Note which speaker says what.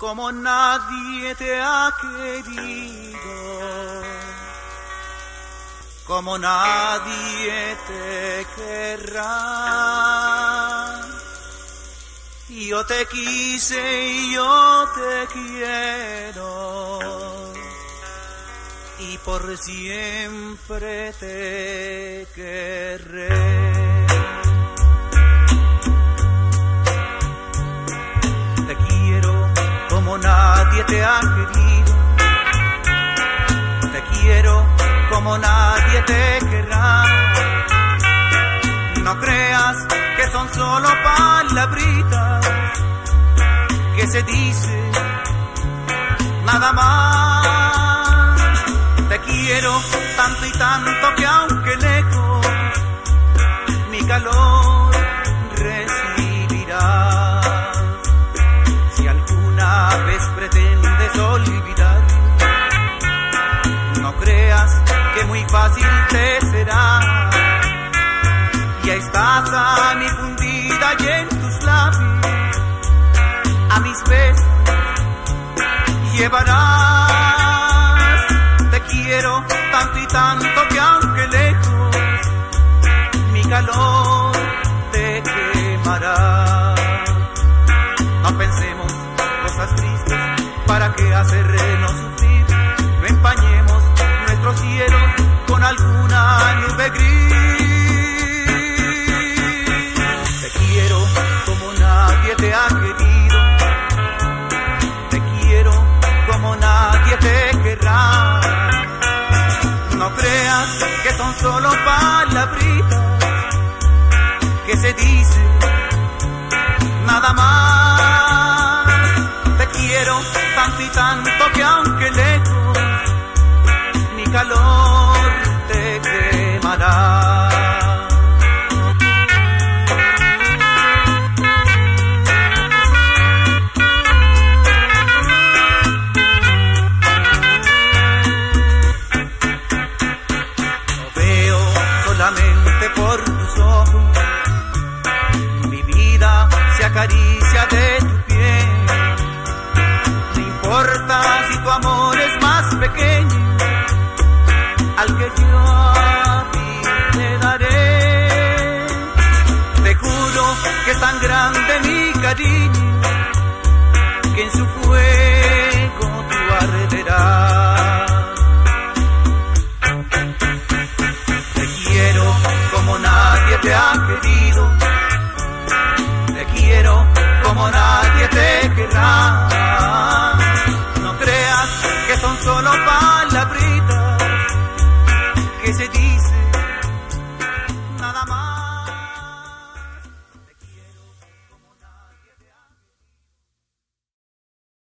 Speaker 1: como nadie te ha querido, como nadie te querrá. Yo te quise y yo te quiero y por siempre te querré. Te ha querido. Te quiero como nadie te querrá. No creas que son solo palabritas que se dicen nada más. Te quiero tanto y tanto que muy fácil te será. Ya estás a mi fundida y en tus labios, a mis besos llevarás. Te quiero tanto y tanto que aunque lejos, mi calor te quemará. No pensemos cosas tristes para que hacernos sufrir. Son solo palabritas que se dicen nada más. Te quiero tanto y tanto que aunque lejos mi calor acaricia de tu piel. No importa si tu amor es más pequeño al que yo a ti te daré. Te juro que es tan grande mi cariño que en su fuego No creas que son solo palabritas que se dicen.